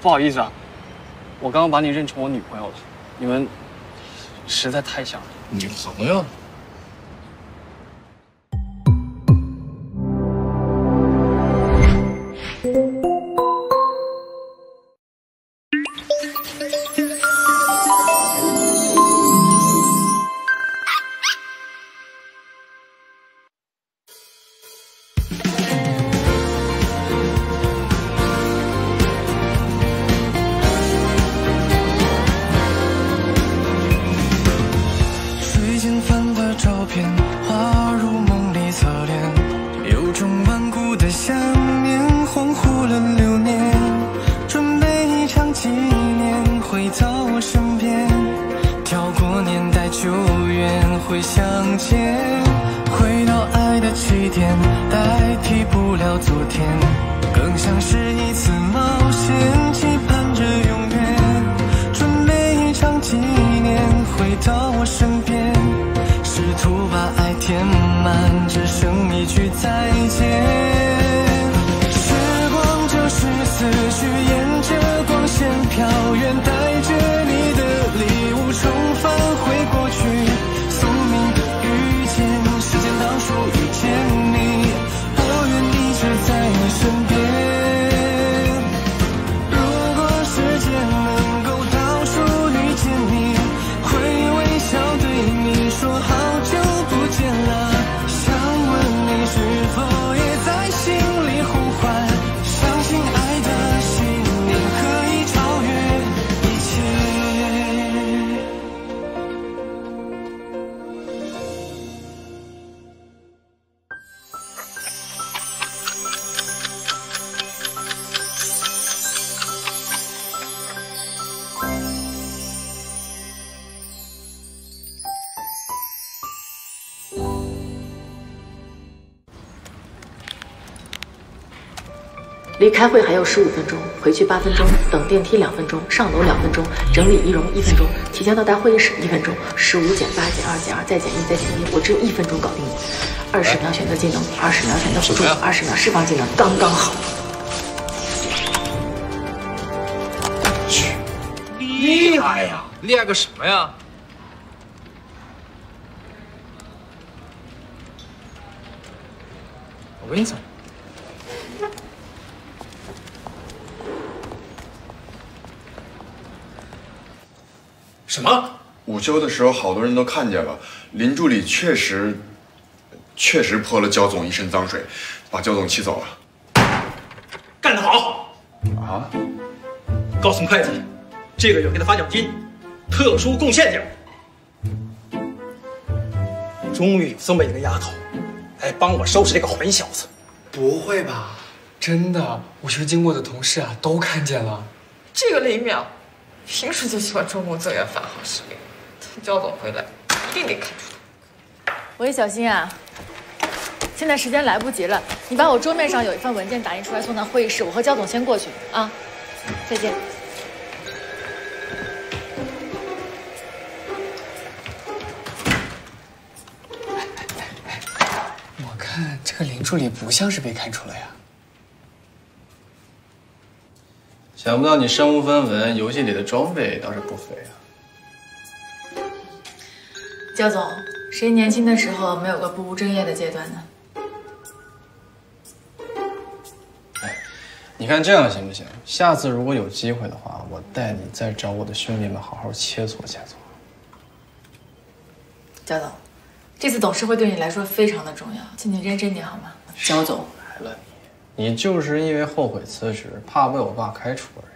不好意思啊，我刚刚把你认成我女朋友了，你们实在太像了。女朋友？离开会还有十五分钟，回去八分钟，等电梯两分钟，上楼两分钟，整理仪容一分钟，提前到达会议室一分钟，十五减八减二减二再减一再减一，我只有一分钟搞定你。二十秒选择技能，二十秒选择辅助，二十秒释放技能，刚刚好。厉害呀！厉害个什么呀？我跟你走。什么？午休的时候，好多人都看见了，林助理确实，确实泼了焦总一身脏水，把焦总气走了。干得好！啊？告诉会计，这个月给他发奖金，特殊贡献奖。终于有这么一个丫头，来帮我收拾这个混小子。不会吧？真的，午休经过的同事啊都看见了。这个林淼，平时就喜欢装模作样发号施令，等焦总回来一定得看出他。喂，小新啊，现在时间来不及了，你把我桌面上有一份文件打印出来送到会议室，我和焦总先过去啊。再见。我看这个林助理不像是被看出了呀。想不到你身无分文，游戏里的装备倒是不菲啊。焦总，谁年轻的时候没有个不务正业的阶段呢？你看这样行不行？下次如果有机会的话，我带你再找我的兄弟们好好切磋切磋。焦总，这次董事会对你来说非常的重要，请你认真点好吗？焦总，来了你，就是因为后悔辞职，怕被我爸开除而已。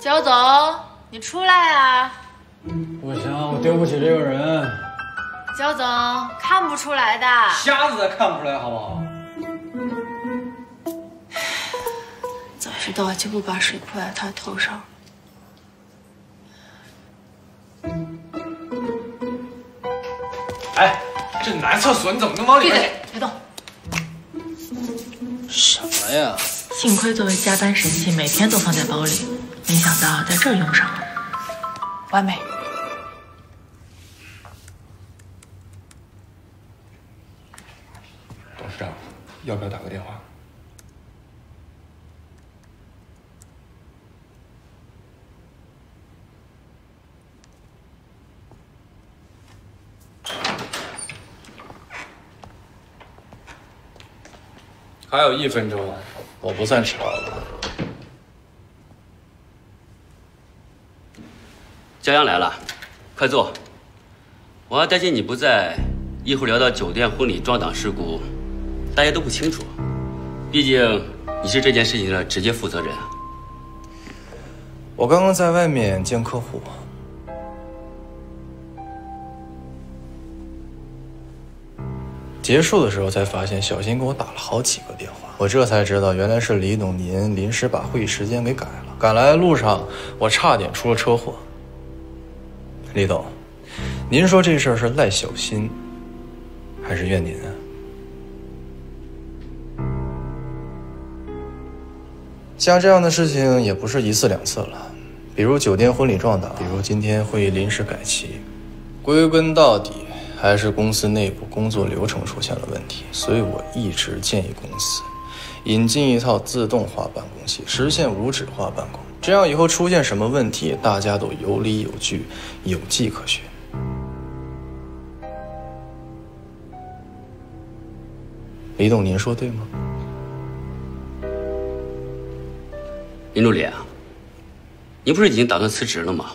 焦总，你出来啊！不行，我对不起这个人。焦总，看不出来的。瞎子才看不出来，好不好？早知道就不把水泼在他头上。哎这男厕所你怎么能往里面？别动什么呀？幸亏作为加班神器每天都放在包里没想到在这用上了。完美。董事长要不要打个电话？还有一分钟，我不算迟到了。骄阳来了，快坐。我还担心你不在，一会儿聊到酒店婚礼撞档事故，大家都不清楚。毕竟你是这件事情的直接负责人。我刚刚在外面见客户，结束的时候才发现小新给我打了好几个电话，我这才知道原来是李董您临时把会议时间给改了。赶来的路上，我差点出了车祸。李董，您说这事儿是赖小新，还是怨您啊？像这样的事情也不是一次两次了，比如酒店婚礼撞档，比如今天会议临时改期，归根到底还是公司内部工作流程出现了问题。所以我一直建议公司引进一套自动化办公系，实现无纸化办公，这样以后出现什么问题，大家都有理有据，有迹可循。李董，您说对吗？林助理啊，你不是已经打算辞职了吗？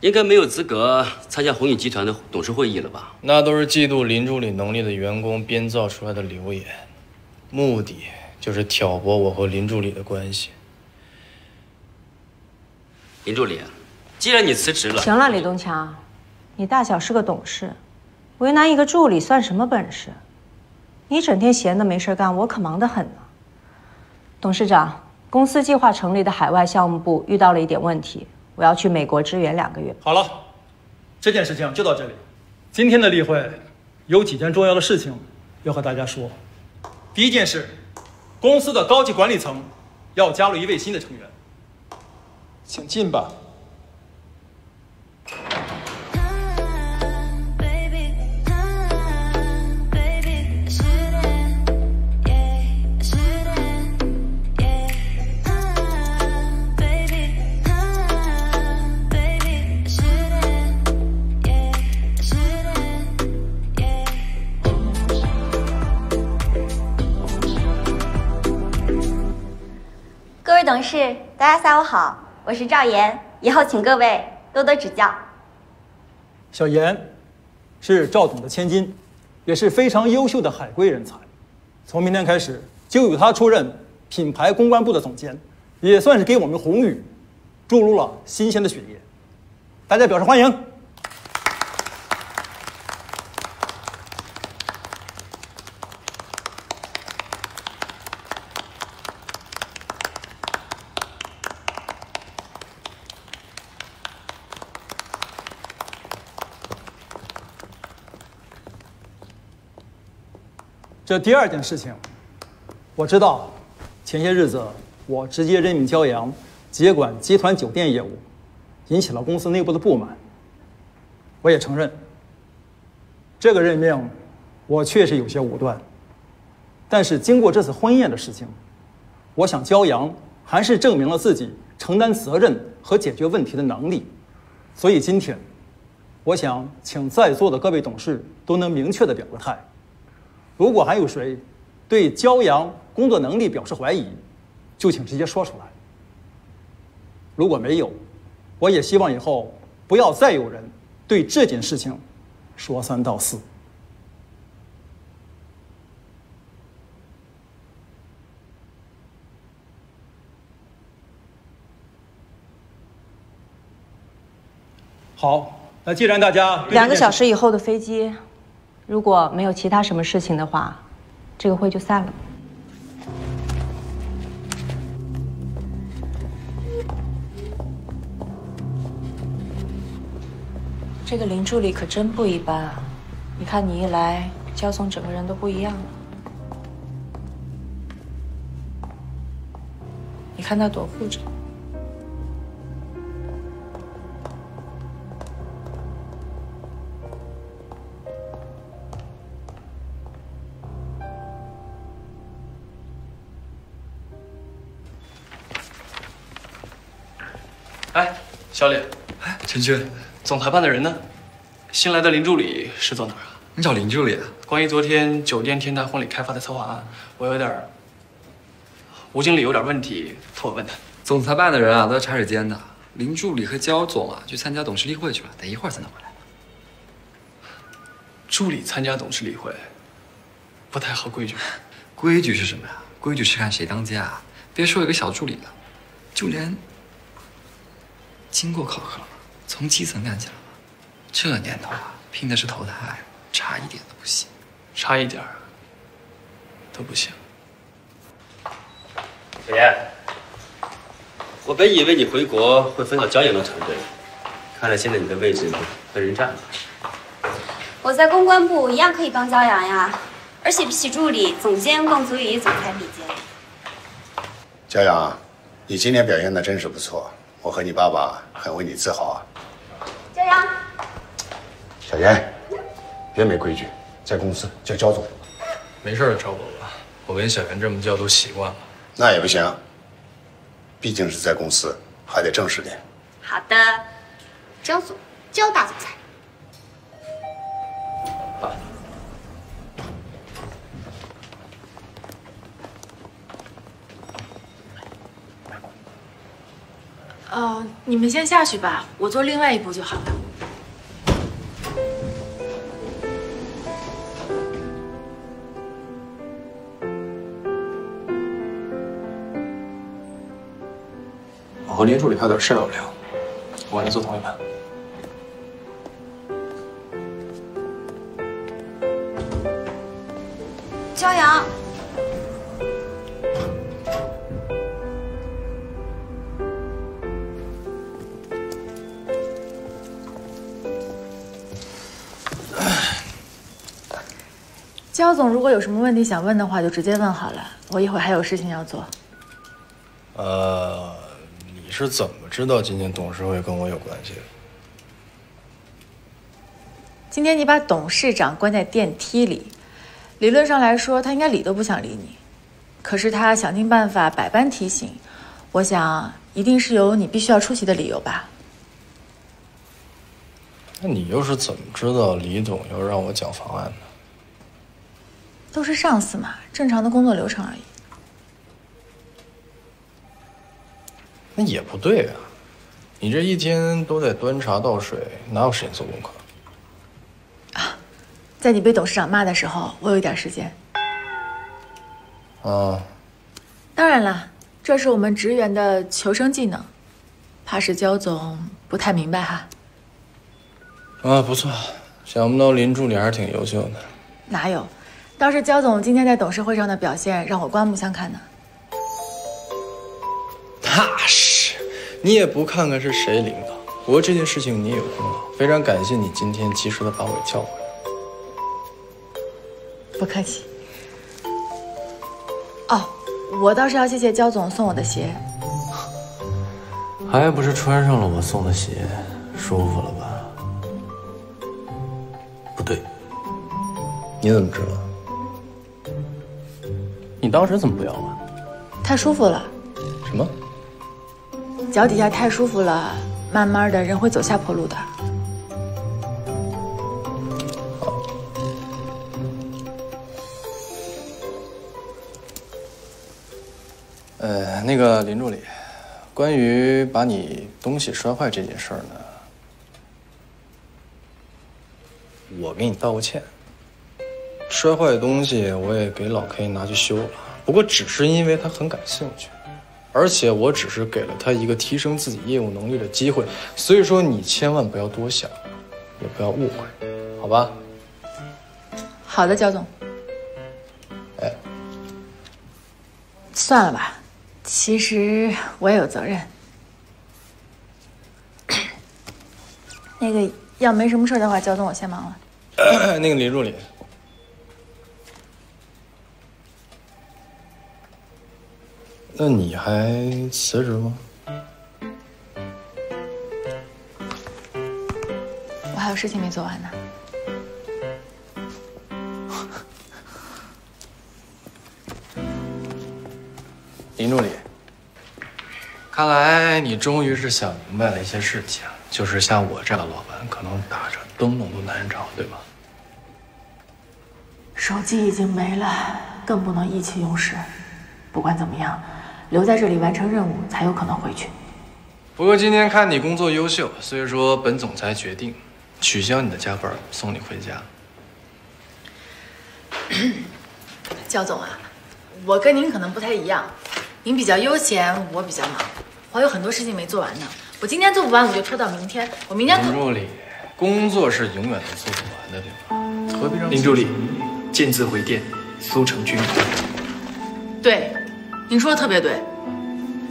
应该没有资格参加宏宇集团的董事会议了吧？那都是嫉妒林助理能力的员工编造出来的流言，目的就是挑拨我和林助理的关系。林助理，既然你辞职了，行了，李东强，你大小是个董事，为难一个助理算什么本事？你整天闲的没事干，我可忙得很呢。董事长，公司计划成立的海外项目部遇到了一点问题，我要去美国支援两个月。好了，这件事情就到这里。今天的例会有几件重要的事情要和大家说。第一件事，公司的高级管理层要加入一位新的成员，请进吧。董事，大家下午好，我是赵岩，以后请各位多多指教。小严是赵总的千金，也是非常优秀的海归人才。从明天开始，就由他出任品牌公关部的总监，也算是给我们宏宇注入了新鲜的血液。大家表示欢迎。这第二件事情，我知道，前些日子我直接任命焦阳接管集团酒店业务，引起了公司内部的不满。我也承认，这个任命我确实有些武断。但是经过这次婚宴的事情，我想焦阳还是证明了自己承担责任和解决问题的能力。所以今天，我想请在座的各位董事都能明确的表个态。如果还有谁对焦阳工作能力表示怀疑，就请直接说出来。如果没有，我也希望以后不要再有人对这件事情说三道四。好，那既然大家两个小时以后的飞机，如果没有其他什么事情的话，这个会就散了。这个林助理可真不一般啊！你看你一来，焦总整个人都不一样了。你看他多护着。小李，哎，陈军，总裁办的人呢？新来的林助理是坐哪儿啊？你找林助理啊？关于昨天酒店天台婚礼开发的策划案，我有点儿，吴经理有点问题，托我问他。总裁办的人啊都在茶水间呢。林助理和焦总啊去参加董事例会去了，得一会儿才能回来。助理参加董事例会，不太合规矩。规矩是什么呀？规矩是看谁当家。别说一个小助理了，就连经过考核了从基层干起来了，这年头啊，拼的是投胎，差一点都不行，差一点都不行。小严，我本以为你回国会分到焦阳的团队，看来现在你的位置被人占了。我在公关部一样可以帮焦阳呀，而且比起助理，总监更足以与总裁比肩。焦阳，你今天表现的真是不错，我和你爸爸很为你自豪啊。焦阳，小严，别没规矩，在公司叫焦总。没事的，赵伯伯，我跟小严这么叫都习惯了。那也不行，毕竟是在公司，还得正式点。好的，焦总，焦大总裁。哦，你们先下去吧，我做另外一步就好了。我和林助理还有点事要聊，我跟你坐同一排。骄阳，焦总，如果有什么问题想问的话，就直接问好了。我一会儿还有事情要做。呃，你是怎么知道今天董事会跟我有关系的？今天你把董事长关在电梯里，理论上来说，他应该理都不想理你，可是他想尽办法，百般提醒。我想，一定是有你必须要出席的理由吧？那你又是怎么知道李总要让我讲方案的？都是上司嘛，正常的工作流程而已。那也不对啊，你这一天都在端茶倒水，哪有时间做功课？啊在你被董事长骂的时候，我有一点时间。啊，当然了，这是我们职员的求生技能，怕是焦总不太明白哈。啊，不错，想不到林助理还是挺优秀的。哪有？倒是焦总今天在董事会上的表现让我刮目相看呢。那是，你也不看看是谁领导。不过这件事情你也有功劳，非常感谢你今天及时的把我给叫回来。不客气。哦，我倒是要谢谢焦总送我的鞋。还不是穿上了我送的鞋，舒服了吧？不对，你怎么知道？你当时怎么不要啊？太舒服了，什么？脚底下太舒服了，慢慢的人会走下坡路的。呃，那个林助理，关于把你东西摔坏这件事儿呢，我给你道个歉。摔坏的东西我也给老 K 拿去修了，不过只是因为他很感兴趣，而且我只是给了他一个提升自己业务能力的机会，所以说你千万不要多想，也不要误会，好吧？好的，焦总。哎，算了吧，其实我也有责任。那个，要没什么事的话，焦总我先忙了。那个林助理，那你还辞职吗？我还有事情没做完呢。林助理，看来你终于是想明白了一些事情，就是像我这样的老板，可能打着灯笼都难找，对吧？手机已经没了，更不能意气用事。不管怎么样，留在这里完成任务才有可能回去。不过今天看你工作优秀，所以说本总裁决定取消你的加班，送你回家。焦总啊，我跟您可能不太一样，您比较悠闲，我比较忙，我还有很多事情没做完呢。我今天做不完，我就拖到明天。我明天林助理，工作是永远都做不完的，对吧？何必让林助理，见字回电，苏成军。对，您说的特别对。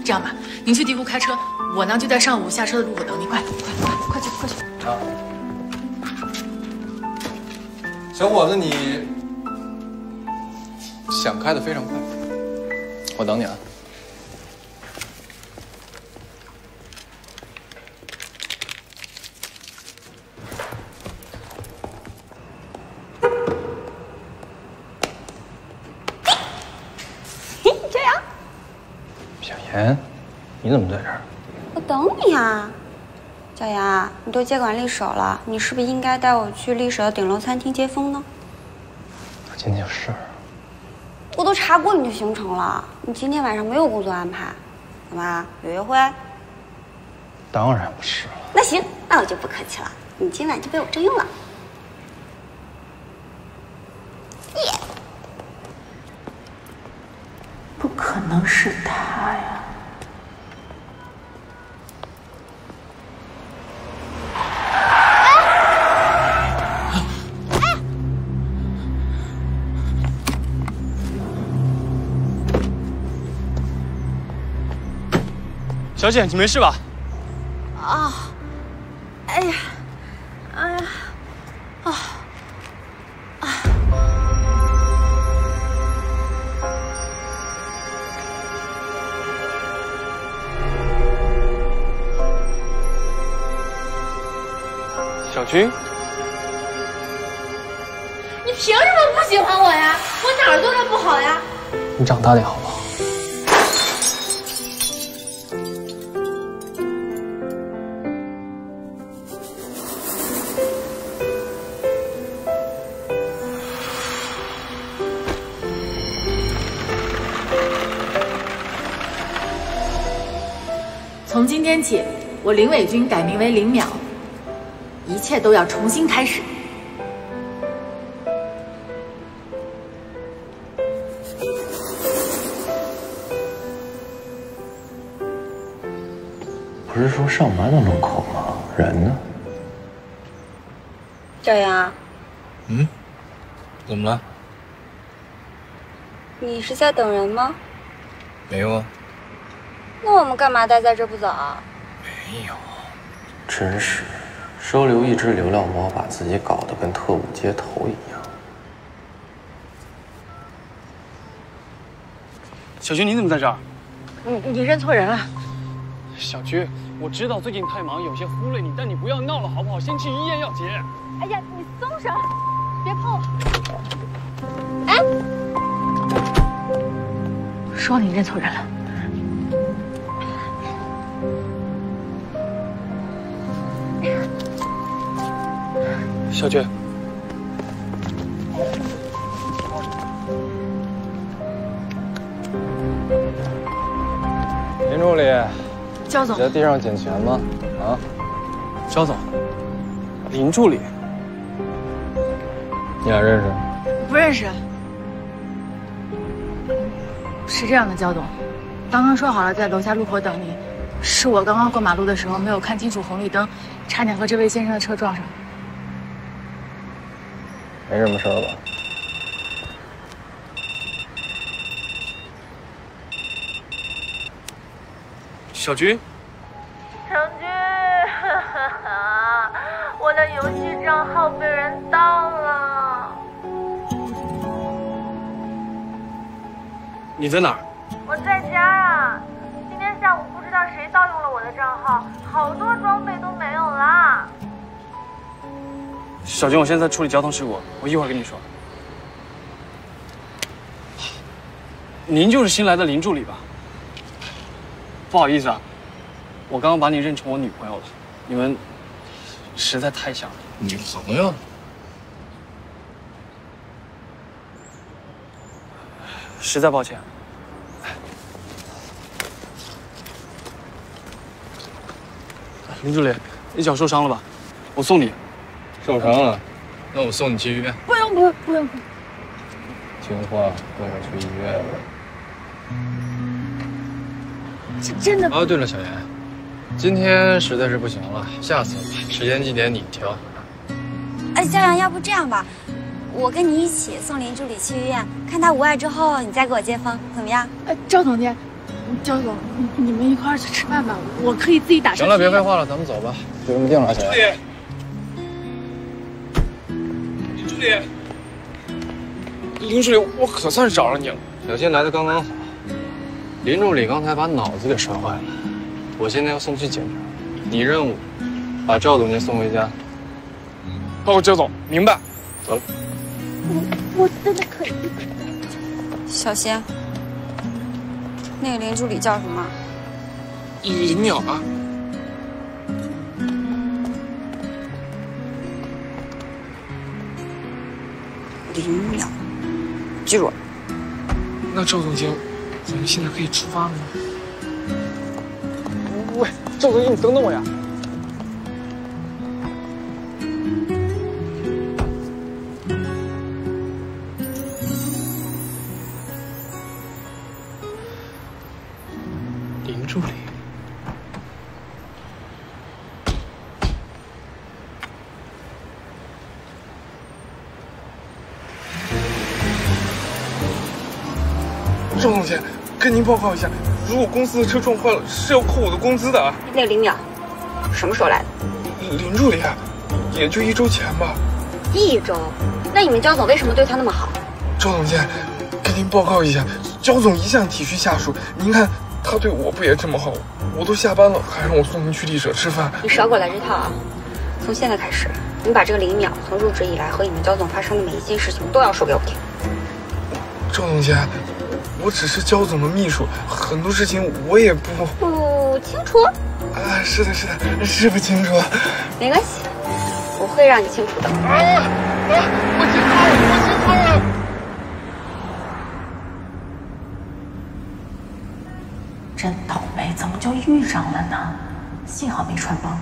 这样吧，您去地库开车，我呢就在上午下车的路口等你。快快快，快去快去！小伙子，你想开的非常快，我等你啊。你怎么在这儿？我等你啊。小杨，你都接管丽舍了，你是不是应该带我去丽舍的顶楼餐厅接风呢？我今天有事儿。我都查过你的行程了，你今天晚上没有工作安排，怎么有约会？当然不是了。那行，那我就不客气了，你今晚就被我征用了。耶！不可能是他小姐，你没事吧？啊！哎呀！哎呀！啊！啊！小军，你凭什么不喜欢我呀？我哪儿做的不好呀？你长大点好不我林伟军改名为林淼，一切都要重新开始。不是说上班的路口吗？人呢？赵阳，嗯？怎么了？你是在等人吗？没有啊。那我们干嘛待在这不走啊？没有。真是，收留一只流浪猫，把自己搞得跟特务接头一样。小军，你怎么在这儿？你你认错人了。小军，我知道最近太忙，有些忽略你，但你不要闹了好不好？先去医院要紧。哎呀，你松手，别碰我！哎，说你认错人了。小军，林助理，焦总，你在地上捡钱吗？啊，焦总，林助理，你俩认识？不认识。是这样的，焦总，刚刚说好了在楼下路口等你，是我刚刚过马路的时候没有看清楚红绿灯，差点和这位先生的车撞上。没什么事儿吧？小军，小军，我的游戏账号被人盗了。你在哪儿？小军，我现在在处理交通事故，我一会儿跟你说。您就是新来的林助理吧？不好意思啊，我刚刚把你认成我女朋友了，你们实在太像了。女朋友？实在抱歉。林助理，你脚受伤了吧？我送你。受伤了，那我送你去医院。不用不用不用，听话，跟我去医院。是真的。哦，对了，小严，今天实在是不行了，下次吧，时间地点你挑。哎，江阳，要不这样吧，我跟你一起送林助理去医院，看他无碍之后，你再给我接风，怎么样？哎，赵总监，焦总，你你们一块儿去吃饭吧，我可以自己打车。行了，别废话了，咱们走吧，就这么定了，小严。林助理，林助理，我可算是找着你了。小新来的刚刚好。林助理刚才把脑子给摔坏了，我现在要送去检查。你任务，把赵总监送回家。报告，焦总，明白。走了。我我真的可以。小仙，那个林助理叫什么？林淼啊。记住。那赵总监，咱们现在可以出发了吗？喂，赵总监，你等等我呀！跟您报告一下，如果公司的车撞坏了，是要扣我的工资的啊。那个林淼，什么时候来的？林助理，也就一周前吧。一周？那你们焦总为什么对他那么好？赵总监，跟您报告一下，焦总一向体恤下属，您看他对我不也这么好？我都下班了，还让我送您去丽舍吃饭。你少给我来这套啊！从现在开始，你把这个林淼从入职以来和你们焦总发生的每一件事情都要说给我听。赵总监。我只是焦总的秘书，很多事情我也不不清楚。啊，是的，是的，是不清楚。没关系，我会让你清楚的。啊啊！我记错了，我记错了。真倒霉，怎么就遇上了呢？幸好没穿帮。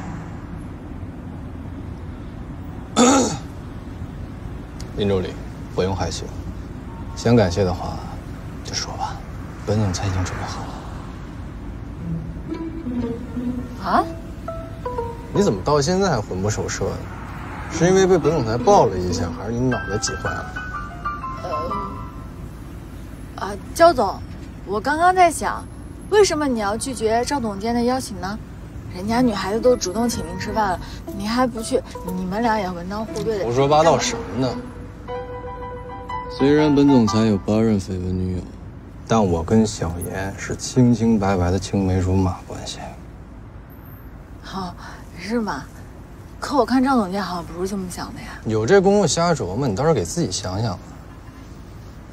林助理，不用害羞，想感谢的话。就说吧，本总裁已经准备好了。啊？你怎么到现在还魂不守舍的？是因为被本总裁抱了一下，还是你脑袋挤坏了？呃，啊，焦总，我刚刚在想，为什么你要拒绝赵总监的邀请呢？人家女孩子都主动请您吃饭了，你还不去，你们俩也门当户对的。胡说八道什么呢？虽然本总裁有八任绯闻女友。但我跟小严是清清白白的青梅竹马关系。好，是吗？可我看赵总监好像不是这么想的呀。有这功夫瞎琢磨，你倒是给自己想想。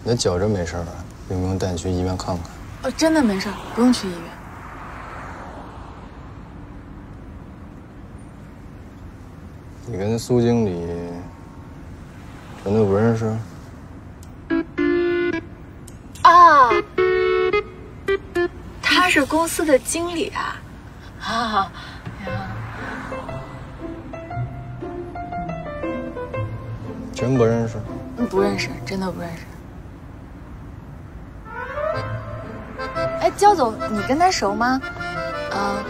你的脚真没事吧？用不用带你去医院看看？呃，真的没事，不用去医院。你跟苏经理真的不认识？啊，他是公司的经理啊！啊，真不认识？不认识，真的不认识。哎，焦总，你跟他熟吗？啊，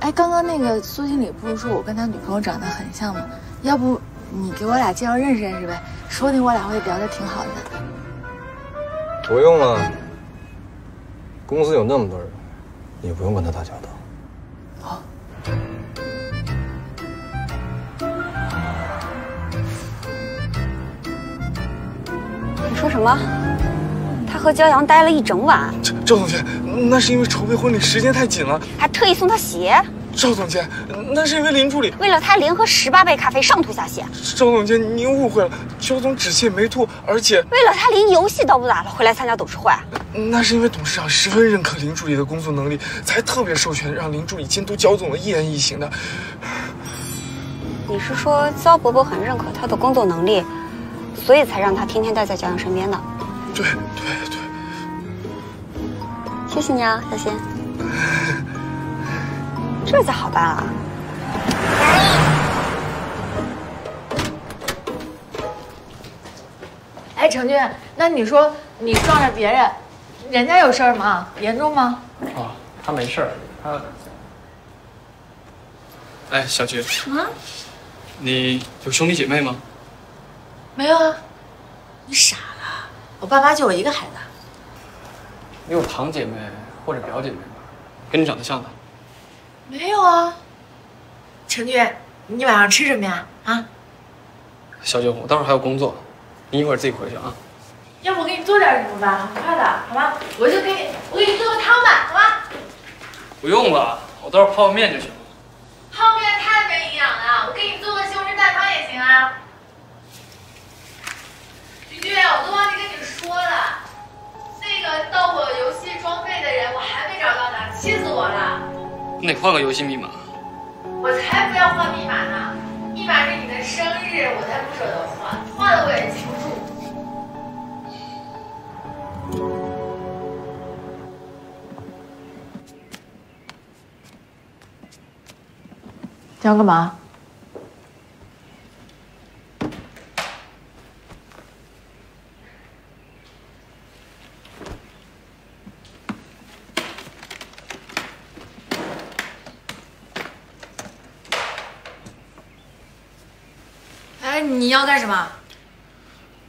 哎，刚刚那个苏经理不是说我跟他女朋友长得很像吗？要不你给我俩介绍认识认识呗，说不定我俩会聊得挺好的。不用了，公司有那么多人，你不用跟他打交道。好。你说什么？他和骄阳待了一整晚。赵赵总监，那是因为筹备婚礼时间太紧了，还特意送他鞋。赵总监，那是因为林助理为了他连喝十八杯咖啡上吐下泻。赵总监，您误会了，焦总只泻没吐，而且为了他连游戏都不打了，回来参加董事会。那是因为董事长十分认可林助理的工作能力，才特别授权让林助理监督焦总的一言一行的。你是说焦伯伯很认可他的工作能力，所以才让他天天待在焦阳身边的？对对对。谢谢你啊，小新。这才好办啊。哎，程俊，那你说你撞着别人，人家有事儿吗？严重吗？哦，他没事儿，他。哎，小菊。啊？你有兄弟姐妹吗？没有啊。你傻了？我爸妈就我一个孩子。你有堂姐妹或者表姐妹吗？跟你长得像的？没有啊。程俊，你晚上吃什么呀？啊？小九，我待会儿还有工作，你一会儿自己回去啊。要不我给你做点什么吧，很快的，好吧？我就给你，我给你做个汤吧，好吧？不用了，我待会儿泡个面就行了。泡面太没营养了，我给你做个西红柿蛋汤也行啊。君君，我都忘记跟你说了，那个盗我游戏装备的人我还没找到呢，气死我了。那你换个游戏密码。我才不要换密码呢，密码是你的生日，我才不舍得换，换了我也记不住。你要干嘛？哎，你要干什么？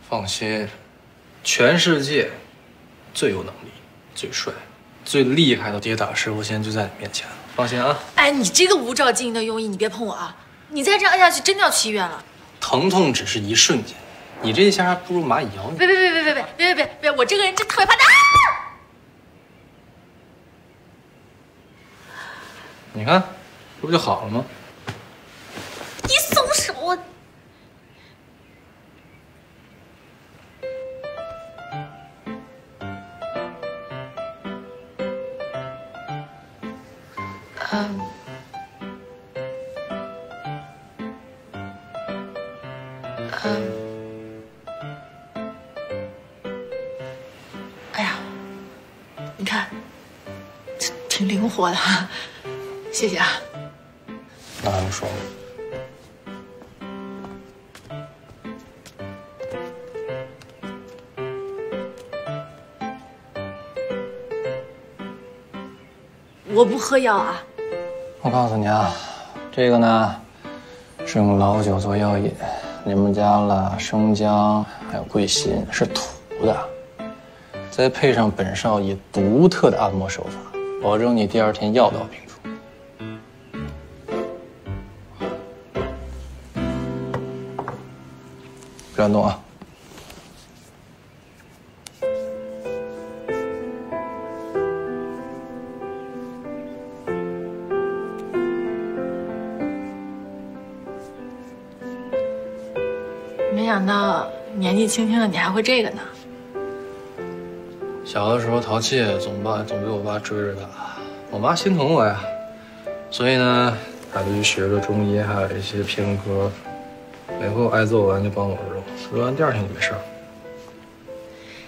放心，全世界最有能力、最帅、最厉害的跌打师傅现在就在你面前了。放心啊！哎，你这个无照经营的庸医，你别碰我啊！你再这样摁下去，真的要去医院了。疼痛只是一瞬间，你这一下还不如蚂蚁咬你。别别别别别别别别别别！我这个人真特别怕疼。你看，这不就好了吗？活的，谢谢啊。那还用说吗？我不喝药啊。我告诉你啊，这个呢是用老酒做药引，里面加了生姜还有桂心，是土的，再配上本少爷独特的按摩手法，保证你第二天药到病除。不要动啊！没想到年纪轻轻的你还会这个呢。小的时候淘气，总爸总被我爸追着打，我妈心疼我呀，所以呢，她就去学了中医，还有一些偏科。每回我挨揍完就帮我揉，揉完第二天就没事了。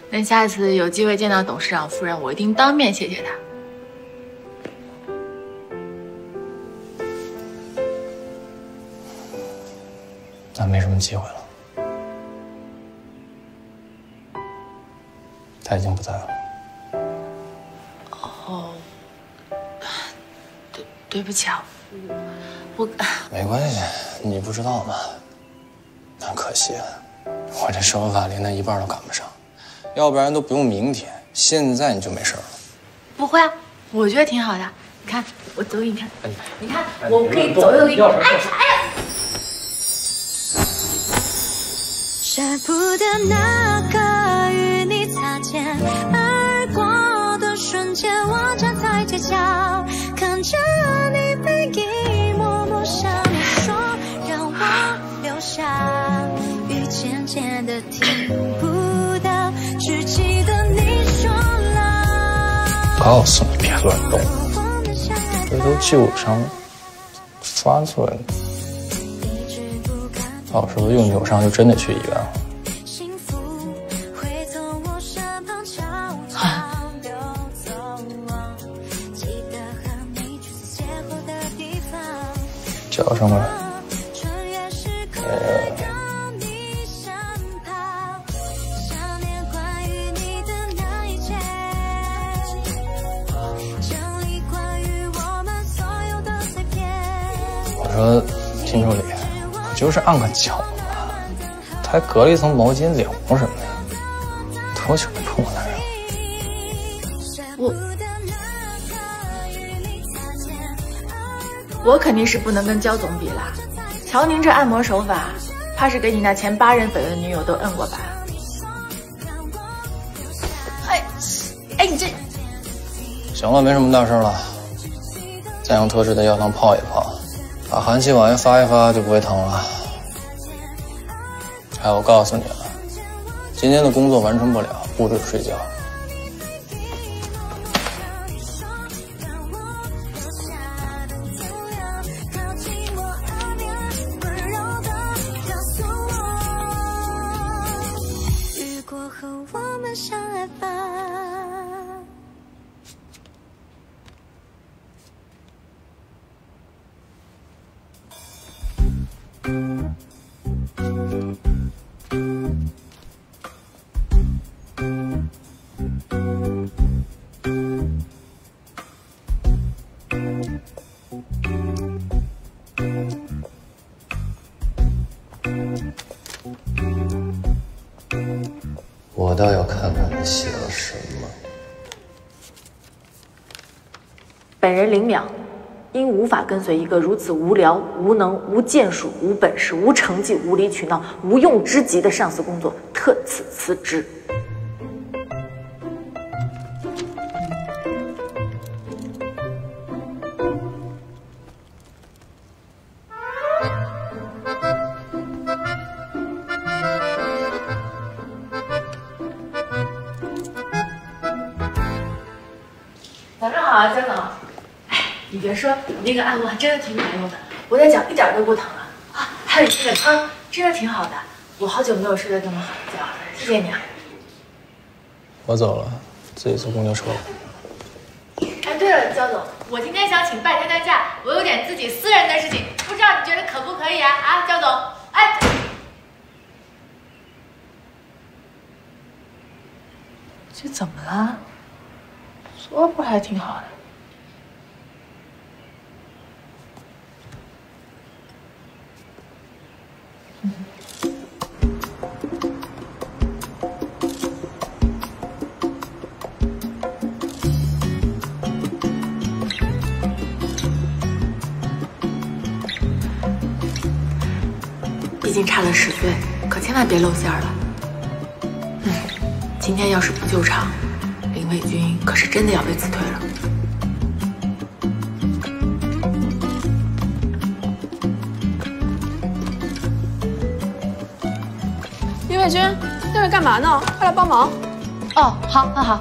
那下次有机会见到董事长夫人，我一定当面谢谢她。那没什么机会了，他已经不在了。哦，对，对不起啊，我没关系，你不知道吗？很可惜了，我这手法连那一半都赶不上，要不然都不用明天，现在你就没事了。不会啊，我觉得挺好的。你看，我走给你看，你看，我可以走一走给你。哎哎呀！舍不得那个与你擦肩而过的瞬间，我笑，看着你背影默默向你说，让我留下。雨渐渐的听不到，只记得你说了。告诉你别乱动，这都旧伤发作了，到时候又扭伤，就真得去医院了。叫上来。穿越时空来到你身旁，想念关于你的那一切，整理关于我们所有的碎片。我说秦助理，不就是按个脚吗？还隔了一层毛巾，脸红什么呀？多久没碰过男人了？我我肯定是不能跟焦总比啦。瞧您这按摩手法，怕是给你那前八任绯闻女友都摁过吧？哎，哎，你这行了，没什么大事了。再用特制的药汤泡一泡，把寒气往外发一发，就不会疼了。还有，我告诉你了，今天的工作完成不了，不准睡觉。本人林淼，因无法跟随一个如此无聊、无能、无建树、无本事、无成绩、无理取闹、无用之极的上司工作，特此辞职。你那个按摩还真的挺管用的，我的脚一点都不疼了啊。还有你这个汤，真的挺好的，我好久没有睡得这么好的觉了，谢谢你啊。我走了，自己坐公交车。哎，对了，焦总，我今天想请半天的假，我有点自己私人的事情，不知道你觉得可不可以啊？啊，焦总，哎。这怎么了？说不还挺好的。竟差了十岁，可千万别露馅了。嗯，今天要是不救场，林卫军可是真的要被辞退了。林卫军，那是干嘛呢？快来帮忙！哦，好，那，好。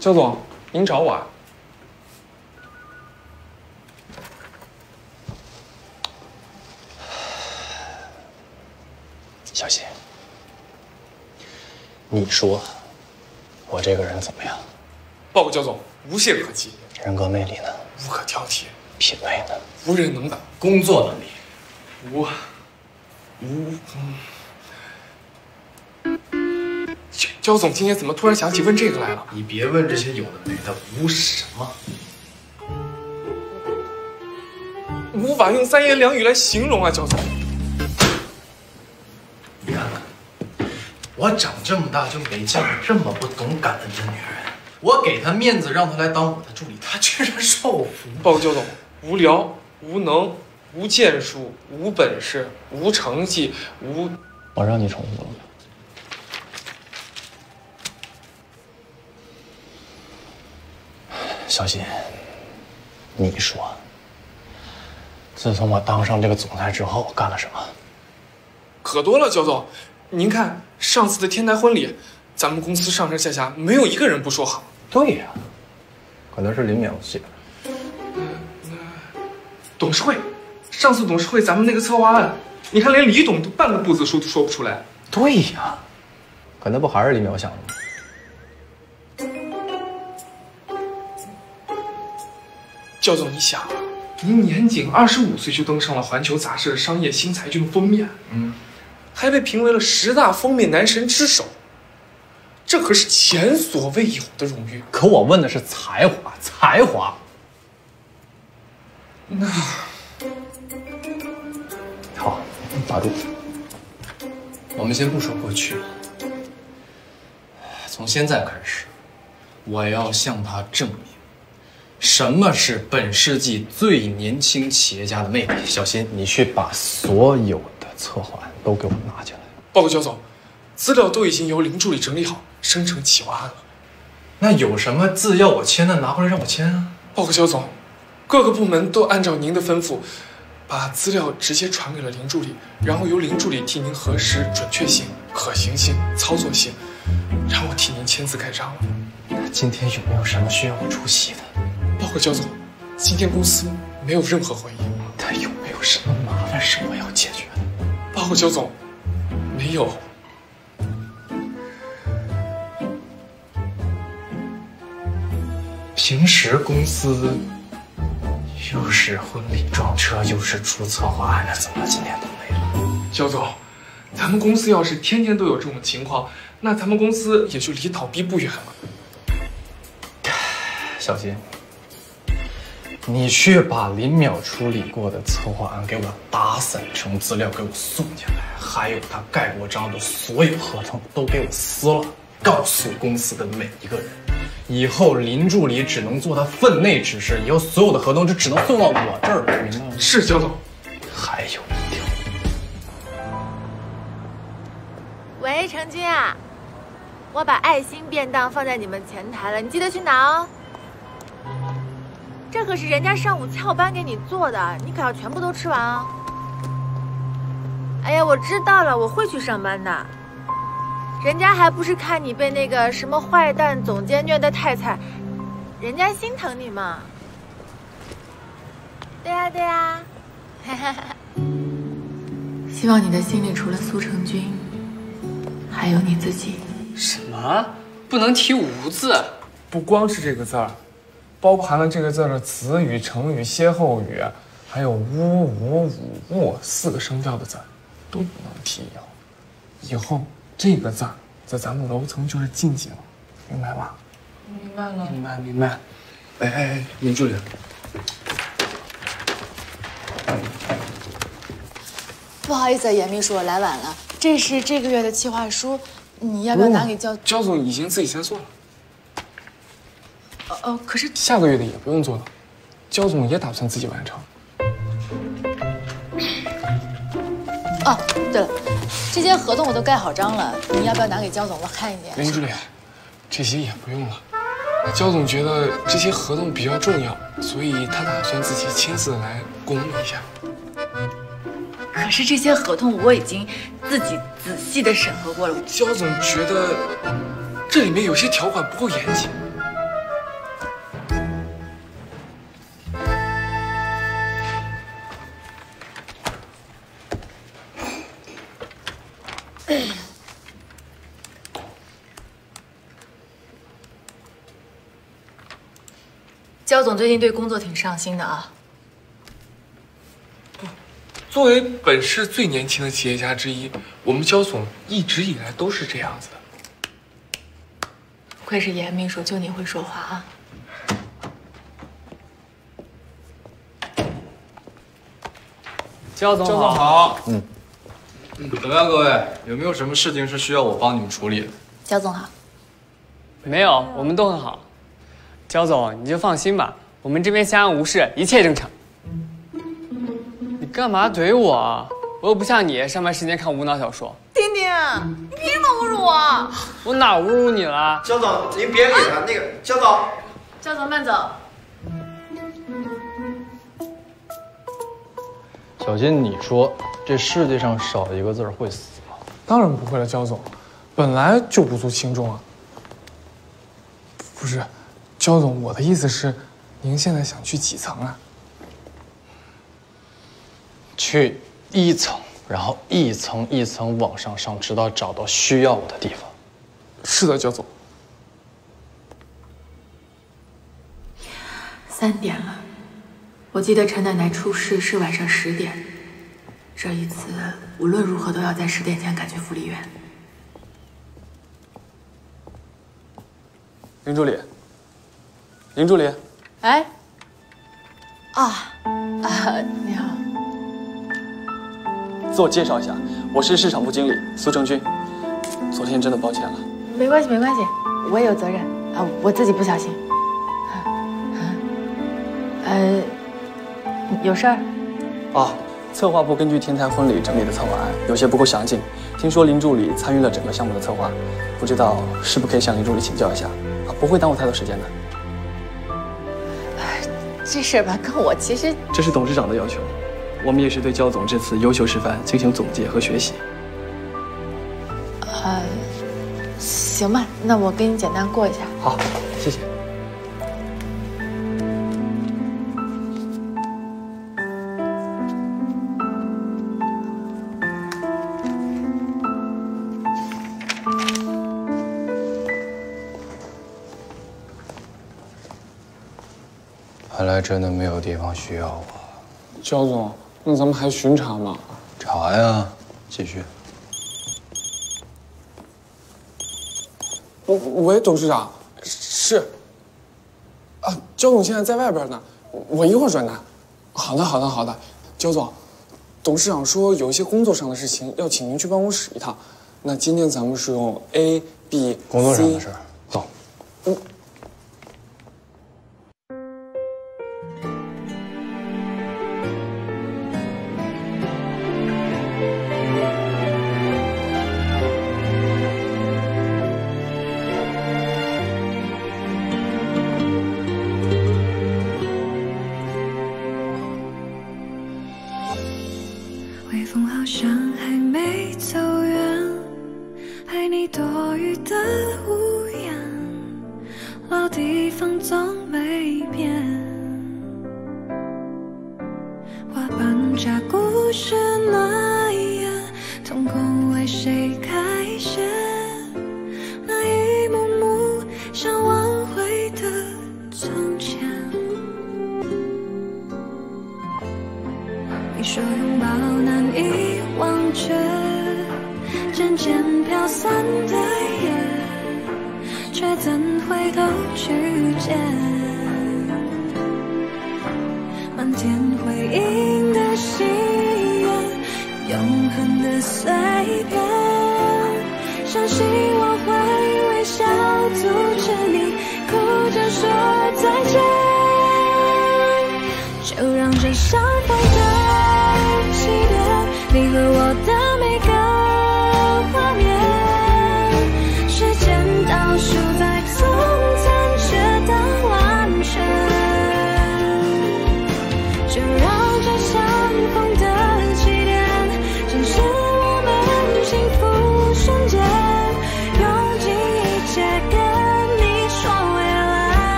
焦总，您找我啊？小谢，你说我这个人怎么样？报告焦总，无懈可击，人格魅力呢？无可挑剔，品味呢？无人能挡，工作能力无无嗯。焦总今天怎么突然想起问这个来了？你别问这些有的没的，无什么？无法用三言两语来形容啊，焦总。你看看，我长这么大就没见过这么不懂感恩的女人。我给她面子，让她来当我的助理，她居然说我服。报告焦总，无聊、无能、无建树、无本事、无成绩、无……我让你重复了吗？小新，你说，自从我当上这个总裁之后，干了什么？可多了，焦总。您看上次的天台婚礼，咱们公司上上下下没有一个人不说好。对呀，可能是林淼写的。董事会，上次董事会咱们那个策划案，你看连李董都半个不字书都说不出来。对呀，可那不还是林淼想的吗？焦总，你想啊，您年仅二十五岁就登上了环球杂志的商业新才俊封面，嗯，还被评为了十大封面男神之首，这可是前所未有的荣誉。可我问的是才华，才华。那好，打住。我们先不说过去，从现在开始，我要向他证明，什么是本世纪最年轻企业家的魅力。小新，你去把所有的策划案都给我拿进来。报告焦总，资料都已经由林助理整理好，生成企划案了。那有什么字要我签的，拿回来让我签啊。报告焦总，各个部门都按照您的吩咐。把资料直接传给了林助理，然后由林助理替您核实准确性、可行性、操作性，让我替您签字盖章了。今天有没有什么需要我出席的？报告焦总，今天公司没有任何会议。他有没有什么麻烦是我要解决的？报告焦总，没有。平时公司。又是婚礼撞车，又是出策划案的，怎么今天都没了？焦总，咱们公司要是天天都有这种情况，那咱们公司也就离倒闭不远了。小新，你去把林淼处理过的策划案给我打散成资料，给我送进来，还有他盖过章的所有合同都给我撕了，告诉公司的每一个人。以后林助理只能做他分内之事，以后所有的合同就只能送到我这儿，明白吗？是江总。还有一条。喂，程军啊，我把爱心便当放在你们前台了，你记得去拿哦。这可是人家上午翘班给你做的，你可要全部都吃完哦。哎呀，我知道了，我会去上班的。人家还不是看你被那个什么坏蛋总监虐得太惨，人家心疼你嘛。对呀对呀，哈哈哈希望你的心里除了苏成军，还有你自己。什么？不能提“无”字？不光是这个字儿，包含了这个字的词语、成语、歇后语，还有“乌”“吴”“武”“物”四个声调的字，都不能提哦。以后。这个字在咱们楼层就是禁忌了，明白吗？明白了，明白明白。哎哎哎，林助理，不好意思，严秘书，我来晚了。这是这个月的计划书，你要不要拿给焦？焦总已经自己先做了。哦哦，可是下个月的也不用做了，焦总也打算自己完成。哦，对了。这些合同我都盖好章了，你要不要拿给焦总我看一眼？林助理，这些也不用了。焦总觉得这些合同比较重要，所以他打算自己亲自来过目一下。可是这些合同我已经自己仔细的审核过了。焦总觉得这里面有些条款不够严谨。焦总最近对工作挺上心的啊。作为本市最年轻的企业家之一，我们焦总一直以来都是这样子的。不愧是严秘书，就你会说话啊。焦总焦总好。嗯。怎么样，各位？有没有什么事情是需要我帮你们处理的？焦总好。没有，我们都很好。焦总，你就放心吧，我们这边相安无事，一切正常。你干嘛怼我？我又不像你上班时间看无脑小说。丁丁，你凭什么侮辱我？我哪侮辱你了？焦总，您别理他。那个，焦总，焦总慢走。小金，你说这世界上少一个字儿会死吗？当然不会了，焦总，本来就不足轻重啊。不是，焦总，我的意思是，您现在想去几层啊？去一层，然后一层一层往上上，直到找到需要我的地方。是的，焦总。三点了，我记得陈奶奶出事是晚上十点。这一次无论如何都要在十点前赶去福利院。林助理，林助理，哎，啊啊，你好，自我介绍一下，我是市场部经理苏成军。昨天真的抱歉了。没关系，没关系，我也有责任啊，我自己不小心。呃，有事儿？啊，策划部根据天台婚礼整理的策划案有些不够详尽，听说林助理参与了整个项目的策划，不知道是不可以向林助理请教一下啊？不会耽误太多时间的。这事儿吧，跟我其实这是董事长的要求，我们也是对焦总这次优秀示范进行总结和学习。呃，行吧，那我给你简单过一下。好，谢谢。来真的没有地方需要我。焦总，那咱们还巡查吗？查呀，继续。喂喂，董事长，是。啊，焦总现在在外边呢，我一会儿转达。好的，好的，好的。焦总，董事长说有一些工作上的事情要请您去办公室一趟。那今天咱们是用 A、B、工作上的事儿，走。嗯。希望会微笑阻止你哭着说再见。就让这伤痛的起点，你和我